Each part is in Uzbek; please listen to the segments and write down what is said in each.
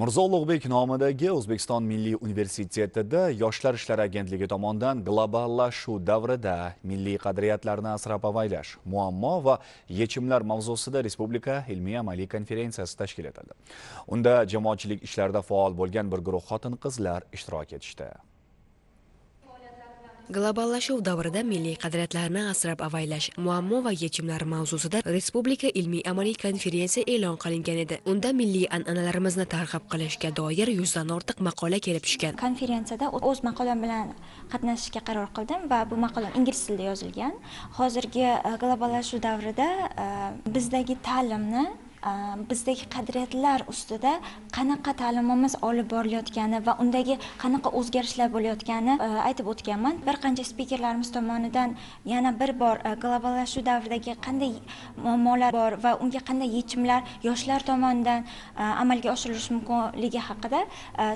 mirzo ulug'bek nomidagi o'zbekiston milliy universitetida yoshlar ishlari agentligi tomonidan globallashuv davrida milliy qadriyatlarni asrab avaylash muammo va yechimlar mavzusida respublika ilmiy amaliy konferensiyasi tashkil etildi. Unda jamoatchilik ishlarida faol bo'lgan bir guruh xotin qizlar ishtirok etishdi. Globallashuv davrida milliy qadriyatlarni asrab avaylash muammo va yechimlar mavzusida respublika ilmiy amaliy konferensiya e'lon qilingan edi. Unda milliy an'analarimizni targ'ib qilishga doir yuzdan ortiq maqola kelib tushgan. Konferensiyada o'z maqolam bilan qatnashishga qaror qildim va bu maqolam ingliz tilida yozilgan. Hozirgi e, globallashuv davrida e, bizdagi ta'limni bizdagi qadriyatlar ustida qanaqa ta'limimiz olib borilayotgani va undagi qanaqa o'zgarishlar bo'layotgani e, aytib o'tganman. Bir qancha spikerlarimiz tomonidan yana bir bor e, globallashuv davridagi qanday muammolar bor va unga qanday yechimlar yoshlar tomonidan e, amalga oshirilishi mumkinligi haqida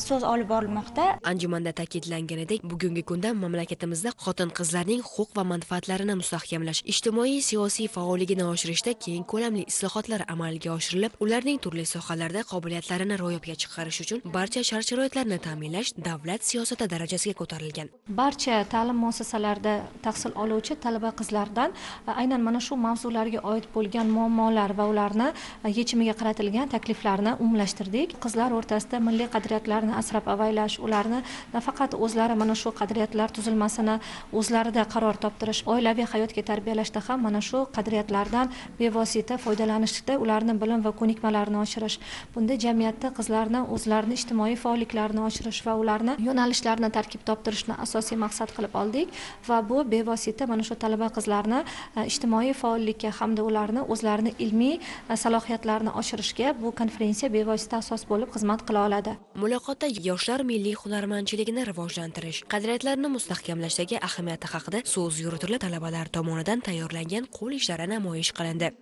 so'z olib borilmoqda. Anjumanda ta'kidlanganidek bugungi kunda mamlakatimizda xotin qizlarning huquq va manfaatlarini mustahkamlash ijtimoiy siyosiy faolligini oshirishda keng ko'lamli islohotlar amalga oshirilib ularning turli sohalarda qobiliyatlarini ro'yobga chiqarish uchun barcha shart sharoitlarni ta'minlash davlat siyosati darajasiga ko'tarilgan. Barcha ta'lim muassasalarida tahsil oluvchi talaba qizlardan e, aynan mana shu mavzularga oid bo'lgan muammolar va ularni e, yechimiga qaratilgan takliflarni umumlashtirdik. Qizlar o'rtasida milliy qadriyatlarni asrab avaylash ularni nafaqat o'zlari mana shu qadriyatlar tuzilmasini o'zlarida qaror toptirish oilaviy hayotga tarbiyalashda ham mana shu qadriyatlardan bevosita foydalanishda ularni bilim va ko'nikmalarini oshirish. Bunda jamiyatda qizlarni o'zlarini ijtimoiy faolliklarini oshirish va ularni yo'nalishlarini tarkib toptirishni asosiy maqsad qilib oldik va bu bevosita mana shu talaba qizlarni e, ijtimoiy faollikka hamda ularni o'zlarini ilmiy e, salohiyatlarini oshirishga bu konferensiya bevosita asos bo'lib xizmat qila oladi. Muloqotda yoshlar milliy hunarmandchiligini rivojlantirish qadriyatlarini mustahkamlashdagi ahamiyati haqida so'z yuritilib talabalar tomonidan tayyorlangan qo'l ishlari namoyish qilindi.